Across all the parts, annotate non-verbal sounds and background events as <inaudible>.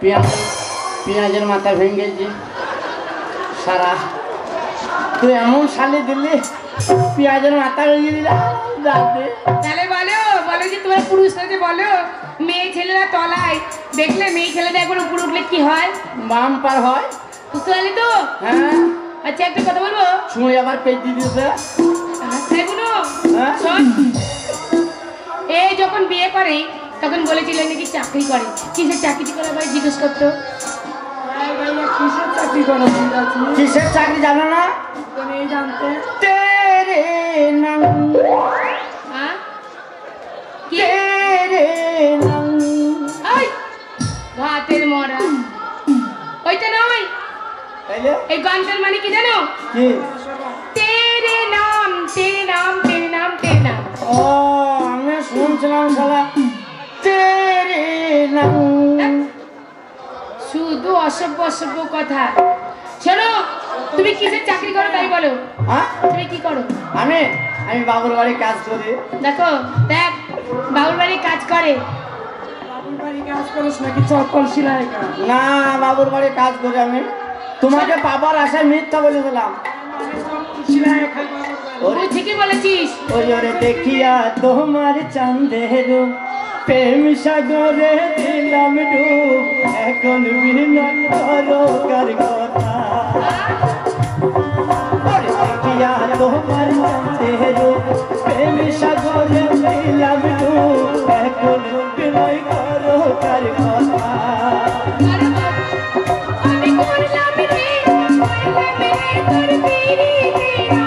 পেঁয়াজ পেঁয়াজের মাথা ভেঙে ভেঙেছি সারা। তুই এমন শালি দিলি পেঁয়াজের মাথা ভেঙে রাতে তাহলে বলো বলো যে তোমার বলো। মেয়ে ছেলেরা তলায় দেখলে মেয়ে ছেলেরা একবার উপরে উঠলে কি হয়? বাম পার হয়। বুঝতে পারলি তো? হ্যাঁ। আচ্ছা একটা কথা বলব? আবার পেট দিয়ে দিয়েছে। সেগুলো হ্যাঁ? শোন। এই যখন বিয়ে করে তখন বলেছিলেন নাকি চাকরি করে। কিসের চাকরি করে আবার জিজ্ঞেস করতো। কিসের চাকরি করো কিসের চাকরি জানো না? তুমি জানতে তেরে নাম। হ্যাঁ? কি? তেরে নাম। এই, ভাতের মরা। ওইটা নয়। এই গানটার মানে কি জানো? তেরে নাম তেরে নাম তেরে নাম তেরে নাম। ও আমি শুনছিলাম শালা। তেরে নাম শুধু অসভ্য অসভ্য কথা। শোনো তুমি কিসের চাকরি করো তাই বলো। হ্যাঁ? তুমি কি করো? আমি আমি বাবুর বাড়ি কাজ করি। দেখো দেখ বাবুর বাড়ি কাজ করে। কাজ করিস নাকি চক্কল সিলাই না বাবুর বাড়ি কাজ করি আমি। তোমাকে বাবার আশায় মিথ্যা বাড়ি। তুই ঠিকই বলেছিস। ওরে ওরে দেখিয়া তোমার চাঁদের প্রেম সাগরে দিলাম ডুব। এখন বিনা করো কার কথা। দেখিয়া তোমার চাঁদের প্রেম সাগরে দিলাম ডুব। এখন বিনয় করোকার কথা। আমি করলাম রে, করলাম রে তোর পিরিতির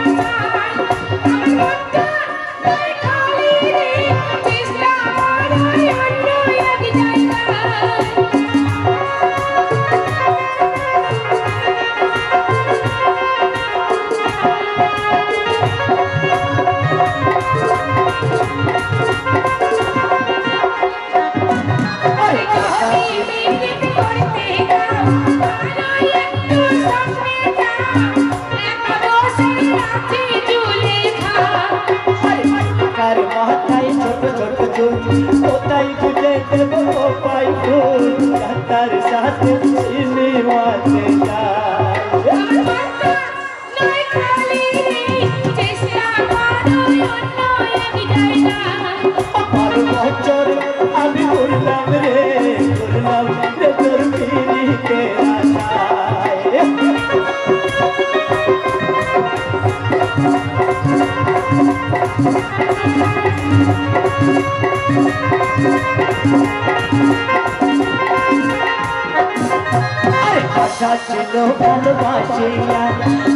ছিল ভালোবাসিয়া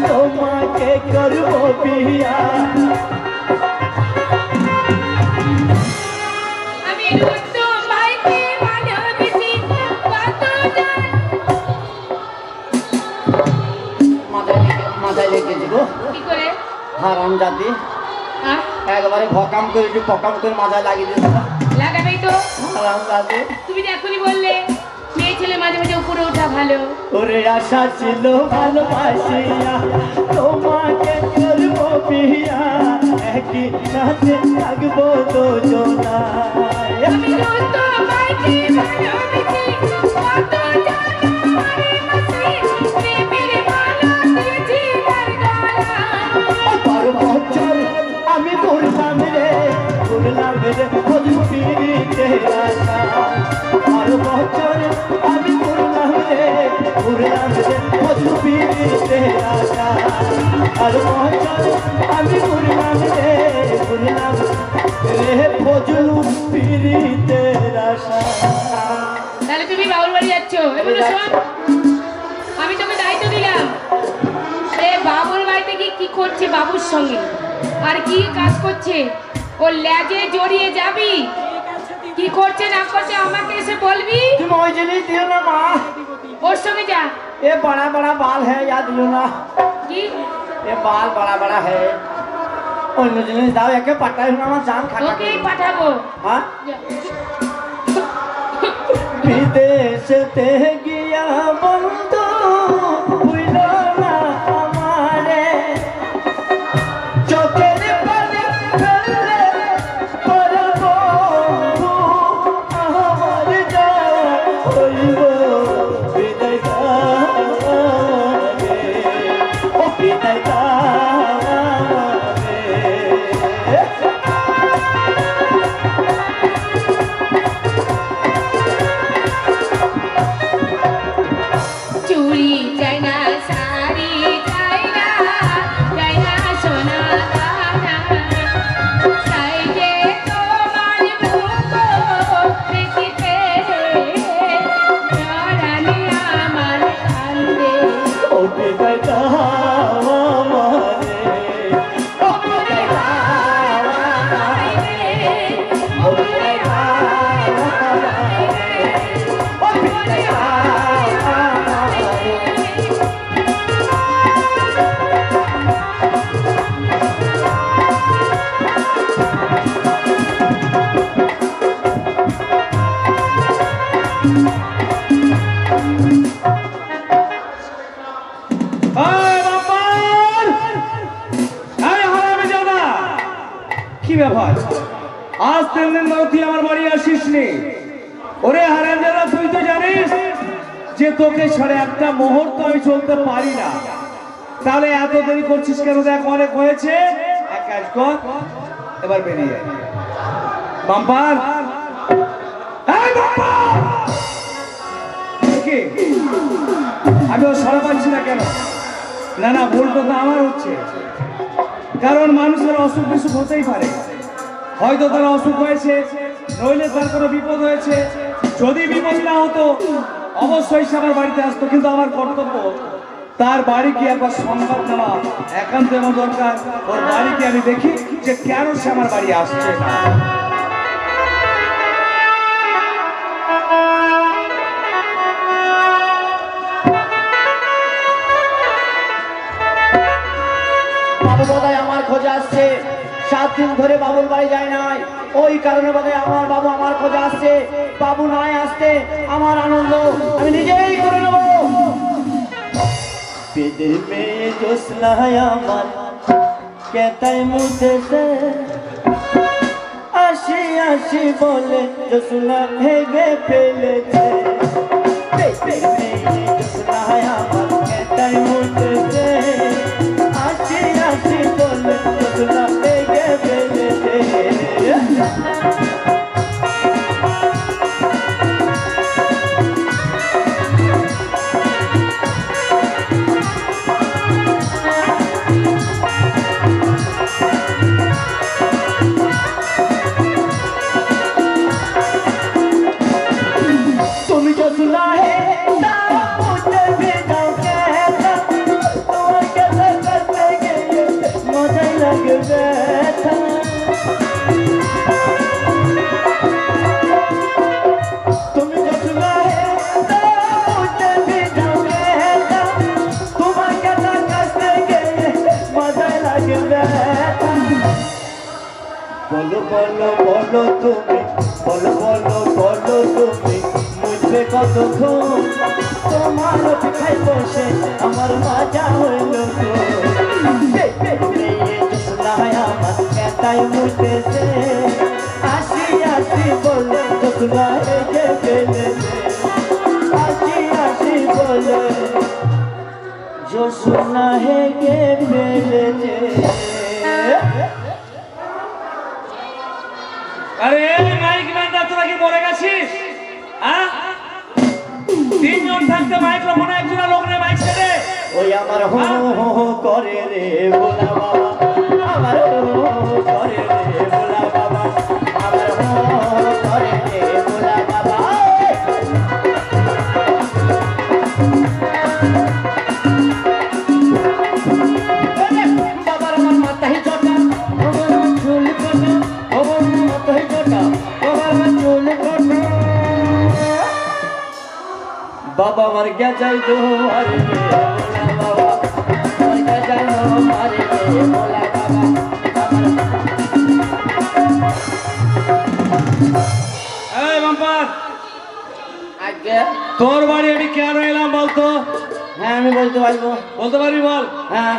তোমাকে করব বিয়া। হারাম জাতি একবারে ভকাম করে একটু পকাম করে মাথায় লাগিয়ে দিয়েছে। লাগাবেই তো। হারাম জাতি তুমি এখনই বললে। মেয়ে ছেলে মাঝে মাঝে উপরে ওঠা ভালো। ওরে আশা ছিল ভালোবাসিয়া তোমাকে করব পিয়া একই সাথে থাকব তো জোনা আমি তো বাইকে ভালোবেসি ঘুরে আসছেন আর আমি ঘুরলাম রে ঘুরলাম তাহলে তুমি বাবুর বাড়ি যাচ্ছ। এবার শোন আমি তোকে দায়িত্ব দিলাম। সে বাবুর বাড়িতে কি কি করছে বাবুর সঙ্গে? আর কি কাজ করছে? ও ল্যাজে জড়িয়ে যাবি? কি করছে না করছে আমাকে এসে বলবি? তুমি ওই জন্যই দিও না মা। होश हो क्या? ये बड़ा बड़ा बाल है याद दियो ना। जी। ये बाल बड़ा बड़ा है। और नुजनी दाव एके पटाई हुना मैं जान खा ओके पटाबो हाँ? <laughs> विदेश ते गया बंदो ছাড়া একটা মুহূর্ত আমি চলতে পারি না। তাহলে এত দেরি করছিস কেন? দেখ, অনেক হয়েছে। এবার বেরিয়ে বাম্পার? আমি ও সারা পাচ্ছি না কেন? না না ভুলটা তো আমার হচ্ছে। কারণ মানুষের অসুখ বিসুখ হতেই পারে। হয়তো তার অসুখ হয়েছে, নইলে তার কোনো বিপদ হয়েছে। যদি বিপদ না হতো অবশ্যই সে আমার বাড়িতে আসতো, কিন্তু আমার কর্তব্য, তার বাড়ি কি একবার সংবাদ নেওয়া একান্ত এমন দরকার। ওর বাড়িকে আমি দেখি যে কেন সে আমার বাড়ি আসছে না। আমার খোঁজে আসছে। সাত দিন ধরে বাবুর বাড়ি যায় নাই। ওই কারণে বোধহয় আমার বাবু আমার খোঁজে আসছে। বাবু নাই আসতে আমার আনন্দ আমি নিজেই করে নেব। পেদের মেয়ে জোসলায় আমার কেতাই মুছেছে। আসি আসি বলে জোসলা ভেগে ফেলেছে। পেদের মেয়ে আমার মজা হইল আমার একাই মুতেছে আসি আসি বলে জোছনা হেগে ফেলেছে। আসি আসি বলে জোছনা হেগে তোরা কি মরে গেছিস? তিনজন থাকতে মাইক্রোফোনে ওই আমার হো হো করে রে ভোলা বাবা আমার হো করে রে যাই দো আরে বাবা ভোলা তোর বাড়ি আমি কেন এলাম বলতো? হ্যাঁ আমি বলতে পারব। বলতে পারবি বল। হ্যাঁ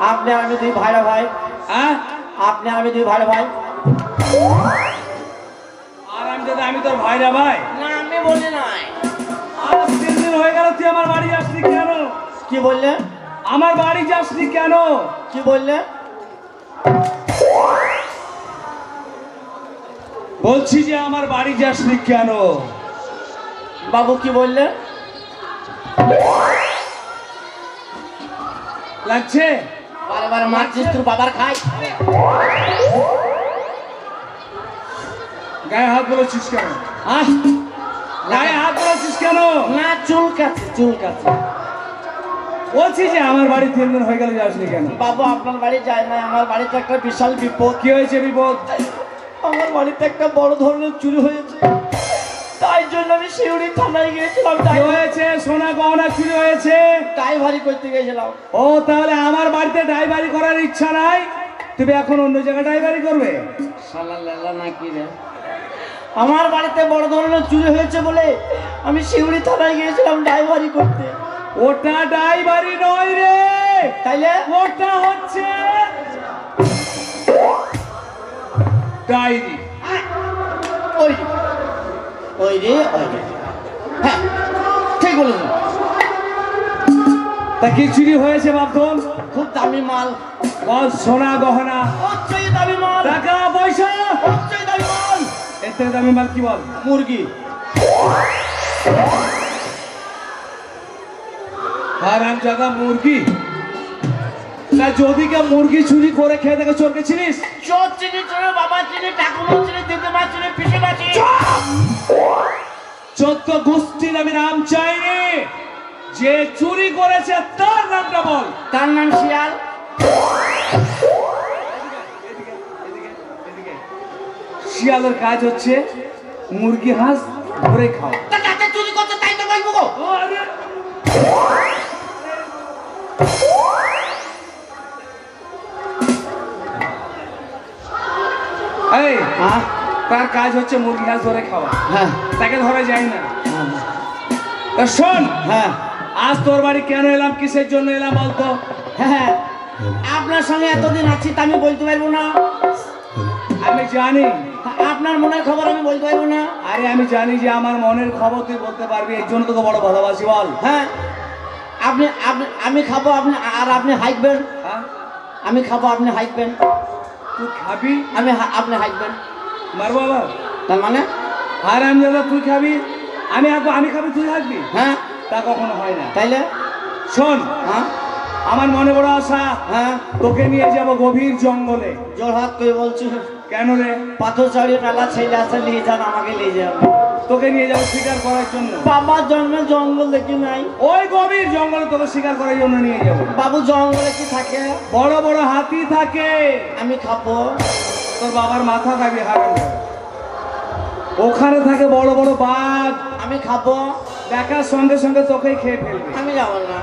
আপনি আমি দুই ভাইরা ভাই। হ্যাঁ? আপনি আমি দুই ভাইরা ভাই। আর আমি দাদা আমি তোর ভাইরা ভাই। না আমি বলি কি বললেন আমার বাড়ি যাসনি কেন? কি বললেন বলছি যে আমার বাড়ি যাসনি কেন? বাবু কি বললেন লাগছে? বারে বারে মারছিস তোর বাবার খাই। গায়ে হাত বলেছিস কেন? গায়ে হাত বলেছিস কেন? না চুল কাছে চুল কাছে বলছি যে আমার বাড়ি তিন দিন হয়ে গেল যাসনি কেন? বাবু আপনার বাড়ি যায় না আমার বাড়িতে একটা বিশাল বিপদ। কি হয়েছে বিপদ? আমার বাড়িতে একটা বড় ধরনের চুরি হয়েছে। তাই জন্য আমি শিউরি থানায় গিয়েছিলাম। কি হয়েছে? সোনা গহনা চুরি হয়েছে? ড্রাইভারি করতে গিয়েছিলাম। ও তাহলে আমার বাড়িতে ড্রাইভারি করার ইচ্ছা নাই? তুমি এখন অন্য জায়গায় ড্রাইভারি করবে? শালা লেলা নাকি রে? আমার বাড়িতে বড় ধরনের চুরি হয়েছে বলে আমি শিউরি থানায় গিয়েছিলাম ড্রাইভারি করতে। ওটা ড্রাইভারি নয় রে। তাইলে? ওটা হচ্ছে ডায়েরি ওই। ওই রে ওই রে। হ্যাঁ ঠিক বলেছেন তা কি চুরি হয়েছে বাপধন খুব দামি মাল। বল সোনা গহনা। সবচেয়ে দামি মাল। টাকা পয়সা। সবচেয়ে দামি মাল। এর থেকে দামি মাল কি বল? মুরগি। আর আমি জাদা মুরগি। না যদি কে মুরগি চুরি করে খেয়ে দেখে চোরকে চিনিস? চোর চিনি চোরের বাবা চিনি ঠাকুমা চিনি দিদিমা চিনি পিসিমা চিনি। চোদ্দ গোষ্ঠীর আমি নাম চাইনি। যে চুরি করেছে তার নামটা বল। তার নাম শিয়াল। শিয়ালের কাজ হচ্ছে মুরগি হাঁস ধরে খাওয়া। তা যাতে চুরি করছে তাই তো বলব গো? এই হ্যাঁ? তার কাজ হচ্ছে মুরগি হাঁস ধরে খাওয়া। হ্যাঁ। তাকে ধরে যায় না। তা শোন হ্যাঁ। আজ তোর বাড়ি কেন এলাম কিসের জন্য এলাম বলতো? হ্যাঁ। আপনার সঙ্গে এতদিন আছি তা আমি বলতে পারব না। আমি জানি। আপনার মনের খবর আমি বলতে পারব না। আরে আমি জানি যে আমার মনের খবর তুই বলতে পারবি এর জন্য তোকে বড় ভালোবাসি বল। হ্যাঁ। আপনি আপনি আমি খাব আপনি আর আপনি হাইকবেন। হ্যাঁ? আমি খাব আপনি হাইকবেন। তুই খাবি আমি আপনি তার মানে? দাদা তুই খাবি? আমি আমি খাবি তুই হাঁকবি? হ্যাঁ। তা কখনো হয় না। তাইলে? শোন হ্যাঁ। আমার মনে বড় আশা হ্যাঁ। তোকে নিয়ে যাব গভীর জঙ্গলে। জোর হাত করে বলছি। কেন রে? পাথর চড়িয়ে টালা ছেলে আসা নিয়ে যান আমাকে নিয়ে যান তোকে নিয়ে যাব শিকার করার জন্য। বাবার জন্মে জঙ্গল দেখি নাই। ওই গভীর জঙ্গলে তোকে শিকার করার জন্য নিয়ে যাব। বাবু জঙ্গলে কি থাকে? বড় বড় হাতি থাকে। আমি খাব। তোর বাবার মাথা খাবি হারান ওখানে থাকে বড় বড় বাঘ। আমি খাব। দেখার সঙ্গে সঙ্গে তোকেই খেয়ে ফেলবে। আমি যাব না।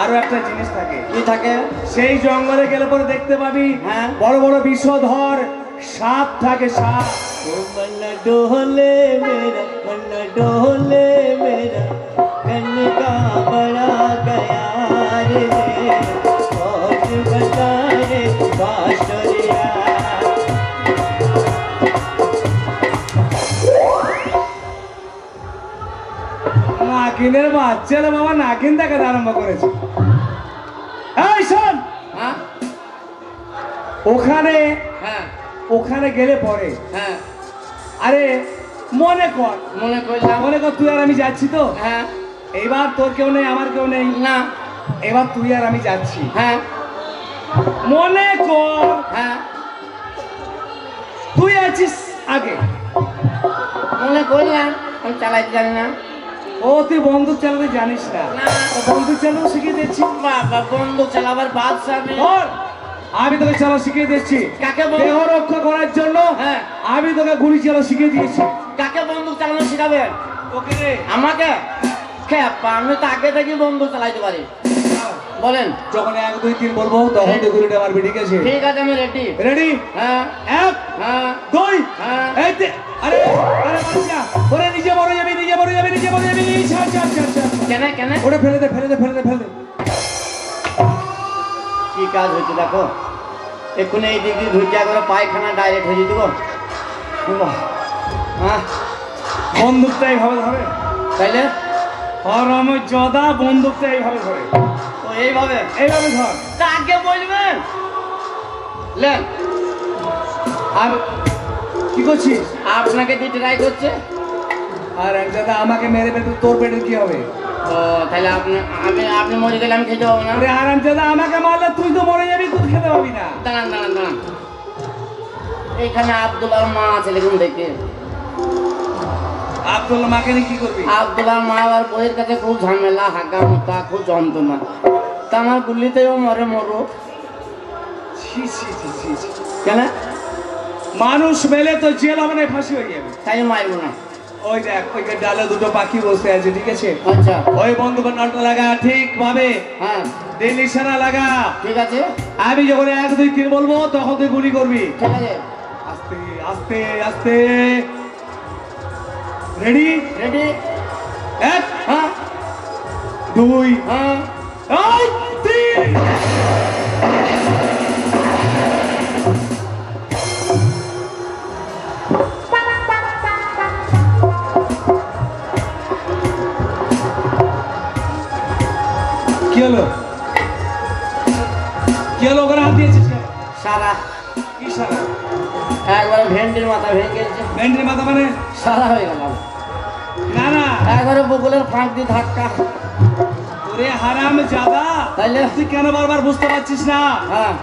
আরও একটা জিনিস থাকে। কি থাকে? সেই জঙ্গলে গেলে পরে দেখতে পাবি হ্যাঁ। বড় বড় বিষধর সাপ থাকে সাপ ओ मन डोले मेरा मन डोले मेरा कन का बड़ा गया रे और बता रे बाशरिया নাকিনের বাচ্চারা বাবা নাকিন দেখাতে আরম্ভ করেছে এই শোন हाँ ওখানে हाँ ওখানে গেলে পরে। हाँ আরে মনে কর। মনে করলাম। মনে কর তুই আর আমি যাচ্ছি তো? হ্যাঁ। এইবার তোর কেউ নেই আমার কেউ নেই। না। এবার তুই আর আমি যাচ্ছি। হ্যাঁ। মনে কর। হ্যাঁ। তুই আছিস আগে। মনে করলাম আমি চালাইতে জানি না। ও তুই বন্দুক চালাতে জানিস না। বন্দুক চালানো শিখিয়ে দিচ্ছি। বাবা বন্দুক চালাবার বাদশা আমি ধর, আমি তোকে চালা শিখিয়ে দিচ্ছি কাকে দেহ রক্ষা করার জন্য হ্যাঁ। আমি তোকে গুলি চালা শিখিয়ে দিয়েছি। কাকে বন্দুক চালানো শিখাবেন ওকে আমাকে? আমি তো আগে থেকে বন্দুক চালাইতে পারি। বলেন। যখন এক দুই তিন বলব তখন তুই গুলিটা মারবি ঠিক আছে? ঠিক আছে আমি রেডি রেডি হ্যাঁ। এক হ্যাঁ। দুই হ্যাঁ। এই আরে আরে মারিস ওরে নিজে মরে যাবি নিজে মরে যাবি নিজে মরে যাবি। কেন কেন? ওটা ফেলে দে ফেলে দে ফেলে দে ফেলে দে। কি কাজ হচ্ছে দেখো। এক্ষুনি এই দিক দিয়ে ধুইয়া করে পায়খানা ডাইরেক্ট হয়ে যেত হ্যাঁ? বন্দুকটা এইভাবে ধরে। তাইলে? আর আমি জদা বন্দুকটা এইভাবে ধরে। তো এইভাবে? এইভাবে ধর। তা আগে বলবেন লেন। আর কি করছিস? আপনাকে দিয়ে ট্রাই করছে? আর এক দাদা আমাকে মেরে ফেলতে তোর পেটের কি হবে? ও তাহলে আপনি আমি আপনি মরে গেলে আমি খেতে পাবো না? আরে আরাম দাদা আমাকে মারলে তুই তো মরে যাবি তুই খেতে পাবি না। দাঁড়ান দাঁড়ান দাঁড়ান। এইখানে আব্দুল্লাহর মা আছে দেখুন দেখে। আব্দুল্লাহ মাকে নিয়ে কি করবি? আব্দুল্লাহর মা আর বইয়ের কাছে খুব ঝামেলা হাঁকা খুব যন্ত্রণা। তা আমার গুলিতেও মরে মরো। কেন? মানুষ মেলে তো জেল হবে না ফাঁসি হয়ে যাবে। তাই মারবো না। ওই দেখ ওই যে ডালে দুটো পাখি বসে আছে ঠিক আছে? আচ্ছা। ওই বন্ধুকে নলটা লাগা ঠিক ভাবে? হ্যাঁ। ইশারা লাগা। ঠিক আছে। আমি যখন এক দুই তিন বলব তখন তুই গুলি করবি। ঠিক আছে। আস্তে আস্তে আস্তে। রেডি রেডি এক হ্যাঁ। দুই হ্যাঁ। হলো কি ওখানে হাত দিয়েছিস সারা। কি সারা? মানে?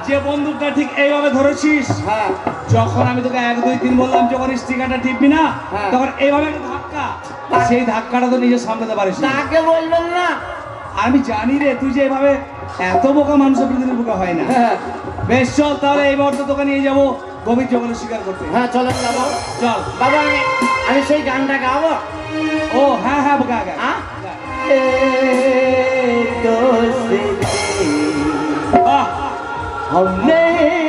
যে বন্দুকটা ঠিক এইভাবে ধরেছিস যখন আমি তোকে এক দুই তিন বললাম যখন স্টিকারটা টিপবি না তখন এইভাবে ধাক্কা। সেই ধাক্কাটা তো নিজের সামলাতে পারিস তাকে বলবেন না। আমি জানি রে তুই যে এইভাবে এত বোকা মানুষের পৃথিবীর বোকা হয় না হ্যাঁ বেশ চল তাহলে এই মুহূর্তে তোকে নিয়ে যাবো গভীর জঙ্গলে শিকার করতে হ্যাঁ চলেন বাবা চল বাবা আমি আমি সেই গানটা গাবো ও হ্যাঁ হ্যাঁ বোকা গা হ্যাঁ दोस्ती বাহ हमने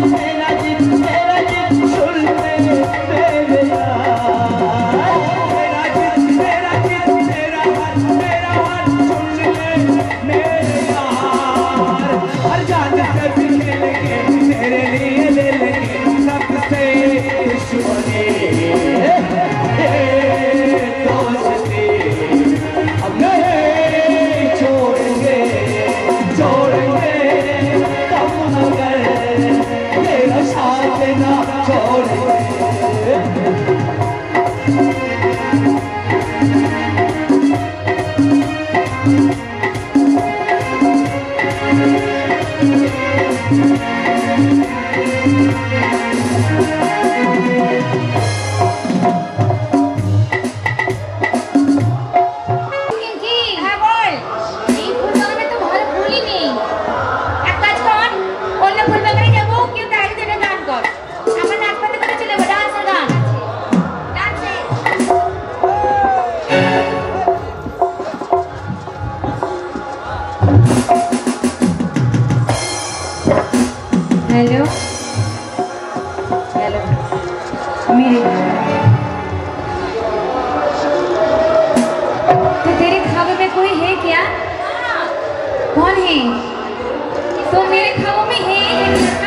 Thank you. कौन है तो मेरे ख्वाबों में है एक लड़का है